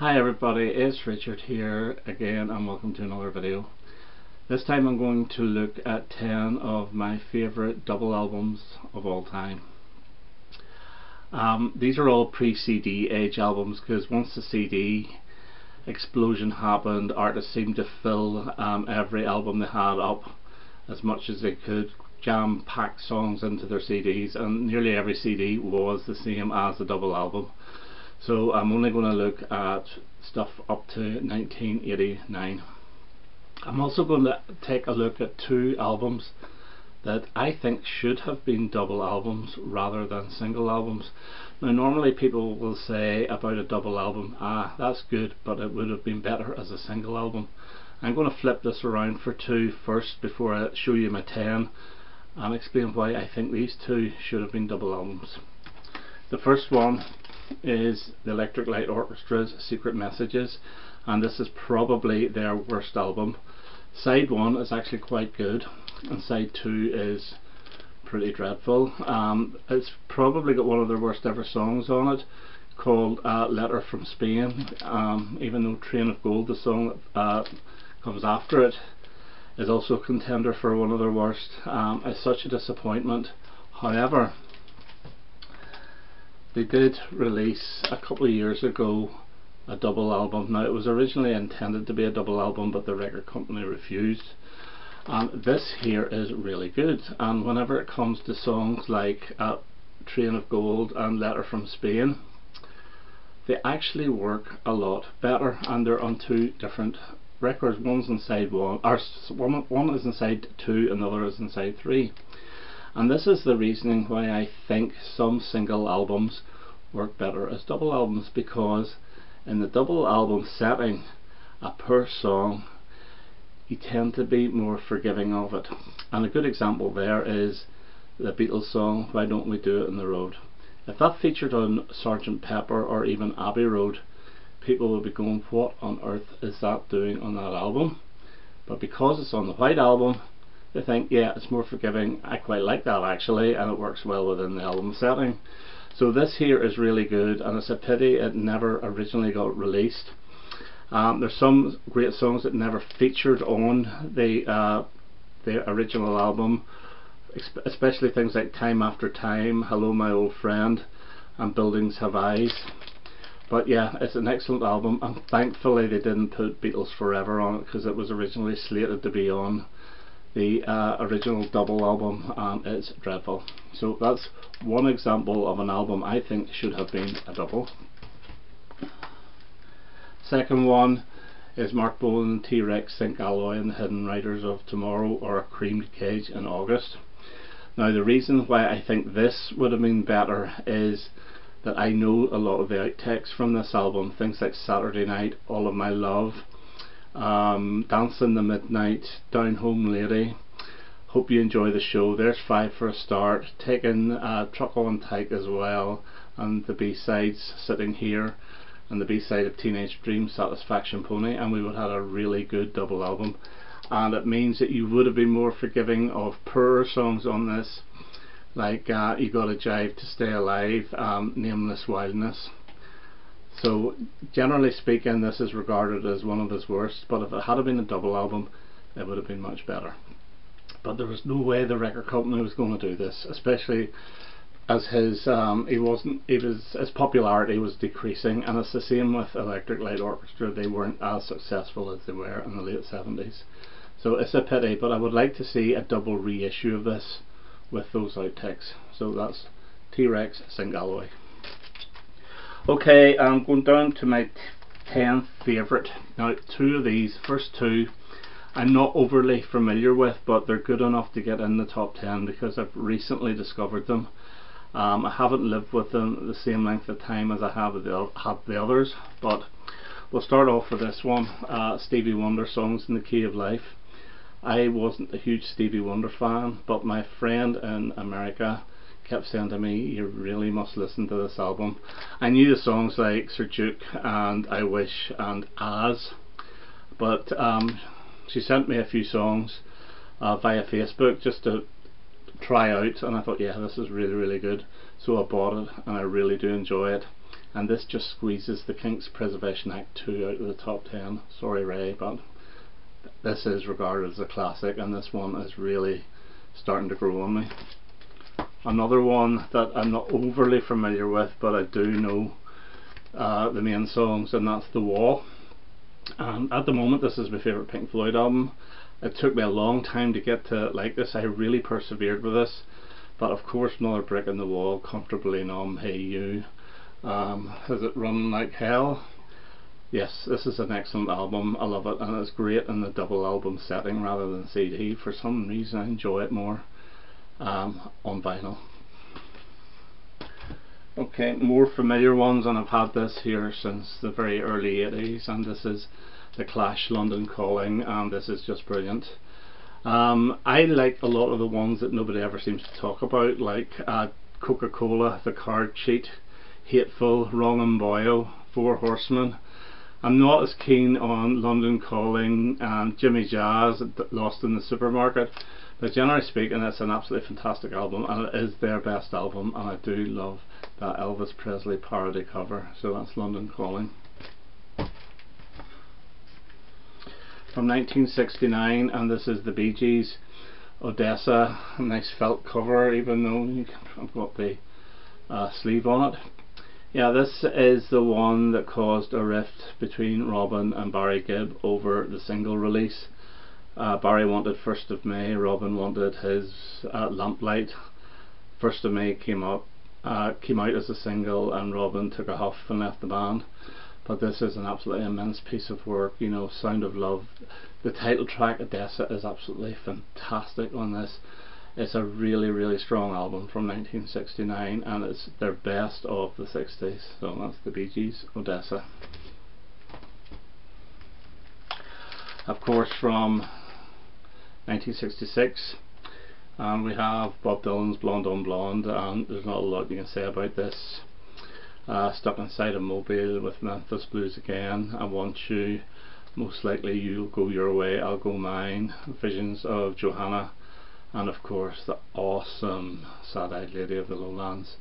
Hi everybody, it's Richard here again and welcome to another video. This time I'm going to look at 10 of my favourite double albums of all time. Um, these are all pre-CD age albums because once the CD explosion happened artists seemed to fill um, every album they had up as much as they could jam pack songs into their CDs and nearly every CD was the same as the double album. So I'm only going to look at stuff up to 1989. I'm also going to take a look at two albums that I think should have been double albums rather than single albums. Now normally people will say about a double album, ah that's good but it would have been better as a single album. I'm going to flip this around for two first before I show you my 10 and explain why I think these two should have been double albums. The first one is the Electric Light Orchestra's Secret Messages and this is probably their worst album. Side 1 is actually quite good and side 2 is pretty dreadful. Um, it's probably got one of their worst ever songs on it called uh, Letter from Spain um, even though Train of Gold, the song that uh, comes after it, is also a contender for one of their worst. Um, it's such a disappointment. However, they did release a couple of years ago a double album. Now it was originally intended to be a double album but the record company refused and this here is really good and whenever it comes to songs like uh, Train of Gold and Letter from Spain they actually work a lot better and they're on two different records. One's inside one, or one, one is inside two and the other is inside three. And this is the reasoning why I think some single albums work better as double albums because in the double album setting a per song you tend to be more forgiving of it. And a good example there is the Beatles song Why Don't We Do It in the Road. If that featured on Sgt Pepper or even Abbey Road people would be going what on earth is that doing on that album but because it's on the white album they think yeah it's more forgiving. I quite like that actually and it works well within the album setting. So this here is really good and it's a pity it never originally got released. Um, there's some great songs that never featured on the uh, the original album especially things like Time After Time, Hello My Old Friend and Buildings Have Eyes. But yeah, it's an excellent album, and thankfully they didn't put Beatles Forever on it because it was originally slated to be on the uh, original double album and it's dreadful. So that's one example of an album I think should have been a double. Second one is Marc Bolan T-Rex Zinc Alloy and the Hidden Riders of Tomorrow or a Creamed Cage in August. Now the reason why I think this would have been better is that I know a lot of the outtakes from this album, things like Saturday Night, All of My Love, um, Dance in the Midnight, Down Home Lady. Hope you enjoy the show. There's five for a start. Taking uh, Truck on Tyke as well, and the B-sides sitting here, and the B-side of Teenage Dream, Satisfaction Pony, and we would have had a really good double album. And it means that you would have been more forgiving of poorer songs on this, like uh, You Gotta Jive to Stay Alive, um, Nameless Wildness. So generally speaking this is regarded as one of his worst but if it had been a double album it would have been much better. But there was no way the record company was going to do this especially as his um, he wasn't he was his popularity was decreasing and it's the same with Electric Light Orchestra they weren't as successful as they were in the late 70s. So it's a pity but I would like to see a double reissue of this with those outtakes. So that's T-Rex Zinc Alloy. Okay, I'm going down to my 10 favourite. Now, two of these, first two, I'm not overly familiar with, but they're good enough to get in the top 10 because I've recently discovered them. Um, I haven't lived with them the same length of time as I have the, have the others, but we'll start off with this one, uh, Stevie Wonder Songs in the Key of Life. I wasn't a huge Stevie Wonder fan, but my friend in America kept saying to me, you really must listen to this album. I knew the songs like Sir Duke and I Wish and As, but um, she sent me a few songs uh, via Facebook just to try out and I thought yeah this is really really good so I bought it and I really do enjoy it and this just squeezes the Kinks Preservation Act 2 out of the top 10. Sorry Ray, but this is regarded as a classic and this one is really starting to grow on me. Another one that I'm not overly familiar with but I do know uh, the main songs and that's The Wall. And at the moment this is my favourite Pink Floyd album. It took me a long time to get to like this. I really persevered with this. But of course another brick in the wall, comfortably numb, hey you. Um, has it run like hell? Yes, this is an excellent album. I love it and it's great in the double album setting rather than CD. For some reason I enjoy it more um, on vinyl. Okay, more familiar ones and I've had this here since the very early 80s and this is The Clash London Calling and this is just brilliant. Um, I like a lot of the ones that nobody ever seems to talk about like uh, Coca-Cola, The Card Cheat, Hateful, Wrong 'Em Boyo, Four Horsemen. I'm not as keen on London Calling and Jimmy Jazz, Lost in the Supermarket but generally speaking it's an absolutely fantastic album and it is their best album and I do love that Elvis Presley parody cover. So that's London Calling. From 1969 and this is the Bee Gees Odessa a nice felt cover even though I've got the uh, sleeve on it. Yeah this is the one that caused a rift between Robin and Barry Gibb over the single release uh, Barry wanted 1st of May, Robin wanted his uh, Lamplight. 1st of May came up, uh, came out as a single and Robin took a huff and left the band. But this is an absolutely immense piece of work, you know, Sound of Love. The title track, Odessa, is absolutely fantastic on this. It's a really, really strong album from 1969 and it's their best of the 60s. So that's the Bee Gees, Odessa. Of course from 1966 and we have Bob Dylan's Blonde on Blonde and there's not a lot you can say about this. Uh, Stuck Inside a Mobile with Memphis Blues again I Want You most likely you'll go your way I'll go mine Visions of Johanna and of course the awesome Sad Eyed Lady of the Lowlands.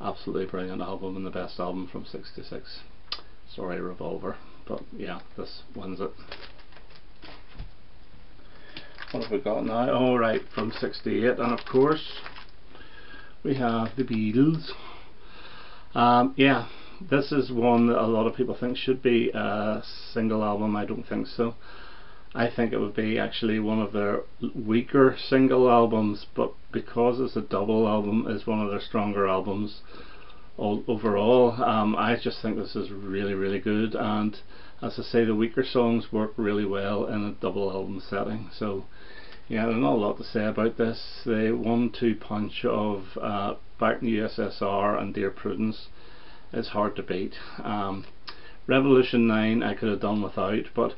Absolutely brilliant album and the best album from 66 sorry Revolver but yeah this wins it what have we got now? Alright, from 68, and of course we have the Beatles. Um, yeah, this is one that a lot of people think should be a single album. I don't think so. I think it would be actually one of their weaker single albums, but because it's a double album, is one of their stronger albums overall. Um, I just think this is really, really good, and as I say, the weaker songs work really well in a double album setting. So, yeah, there's not a lot to say about this. The one-two punch of uh, Back in the USSR and Dear Prudence is hard to beat. Um, Revolution 9 I could have done without, but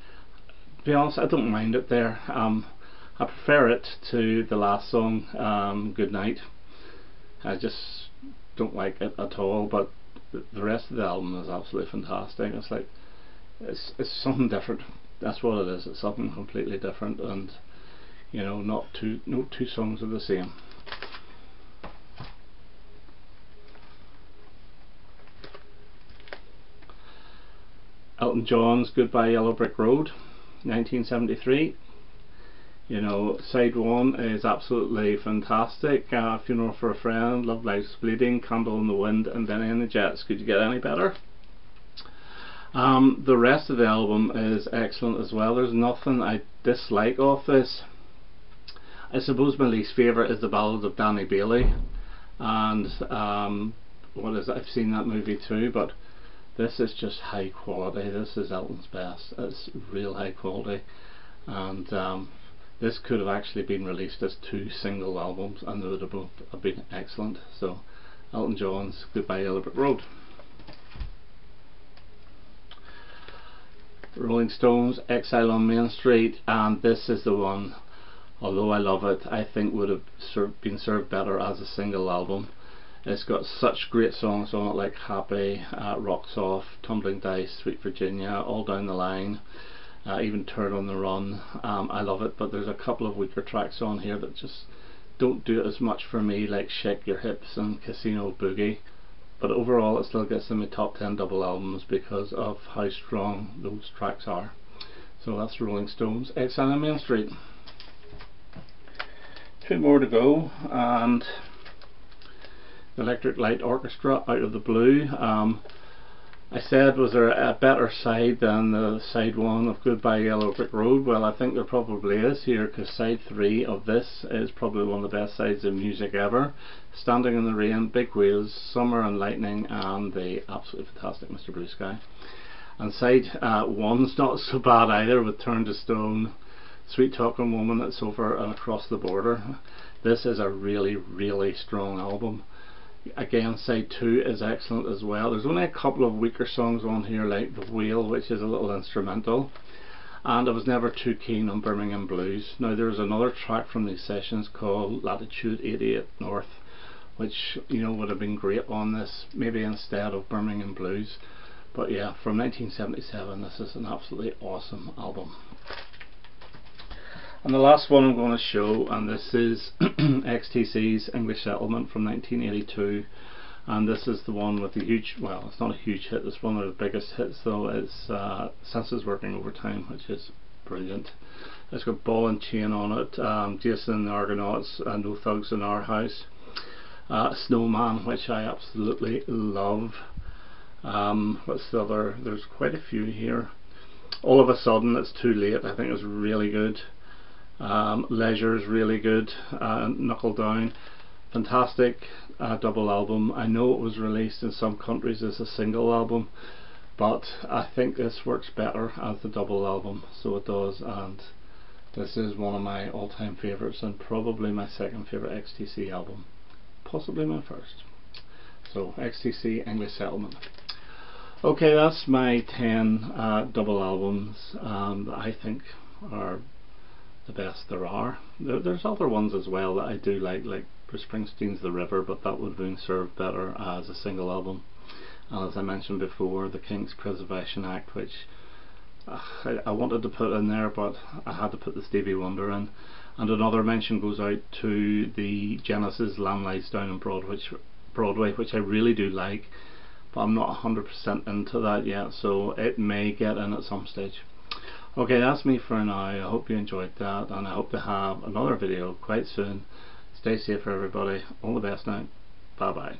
to be honest, I don't mind it there. Um, I prefer it to the last song, um, Good Night. I just don't like it at all, but the rest of the album is absolutely fantastic. It's like it's it's something different. That's what it is. It's something completely different, and you know, not two no two songs are the same. Elton John's Goodbye Yellow Brick Road, 1973 you know side one is absolutely fantastic. Uh, funeral for a friend love lies bleeding candle in the wind and Bennie and the Jets. Could you get any better? Um, the rest of the album is excellent as well. There's nothing I dislike off this I suppose my least favourite is the ballad of Danny Bailey. And um, what is it? I've seen that movie too but this is just high quality. This is Elton's best. It's real high quality. And um, this could have actually been released as two single albums and they would have both have been excellent. So Elton John's Goodbye Yellow Brick Road. Rolling Stones Exile on Main Street and this is the one although I love it I think would have ser been served better as a single album it's got such great songs on it like Happy, uh, Rocks Off, Tumbling Dice, Sweet Virginia, All Down the Line uh, even Turn on the Run. Um, I love it, but there's a couple of weaker tracks on here that just don't do it as much for me, like Shake Your Hips and Casino Boogie. but overall it still gets in my top 10 double albums because of how strong those tracks are. So that's Rolling Stones, Exile on Main Street. Two more to go and Electric Light Orchestra out of the blue. Um, I said, was there a better side than the side one of Goodbye Yellow Brick Road? Well, I think there probably is here because side three of this is probably one of the best sides of music ever. Standing in the Rain, Big Wheels, Summer and Lightning, and the absolutely fantastic Mr. Blue Sky. And side uh, one's not so bad either with Turn to Stone, Sweet Talking Woman that's over and across the border. This is a really, really strong album. Again side 2 is excellent as well. There's only a couple of weaker songs on here like The Wheel which is a little instrumental. And I was never too keen on Birmingham Blues. Now there's another track from these sessions called Latitude 88 North which you know would have been great on this maybe instead of Birmingham Blues. But yeah from 1977 this is an absolutely awesome album and the last one I'm going to show, and this is XTC's English Settlement from 1982. And this is the one with the huge, well, it's not a huge hit, it's one of the biggest hits though, it's uh, Senses Working Overtime, which is brilliant. It's got Ball and Chain on it, um, Jason and the Argonauts, and No Thugs in Our House. Uh, Snowman, which I absolutely love. Um, what's the other? There's quite a few here. All of a sudden, it's too late. I think it's really good. Um, Leisure is really good. Uh, Knuckle Down, fantastic uh, double album. I know it was released in some countries as a single album, but I think this works better as the double album. So it does, and this is one of my all-time favourites and probably my second favourite XTC album, possibly my first. So XTC English Settlement. Okay, that's my 10 uh, double albums um, that I think are the best there are. There, there's other ones as well that I do like, like Bruce Springsteen's The River, but that would have been served better as a single album. And as I mentioned before, the Kinks Preservation Act, which I, I, wanted to put in there, but I had to put the Stevie Wonder in. And another mention goes out to the Genesis Lamb Lies Down on Broadway, which, Broadway, which I really do like, but I'm not 100% into that yet, so it may get in at some stage. Okay, that's me for now. I hope you enjoyed that and I hope to have another video quite soon. Stay safe for everybody. All the best now. Bye bye.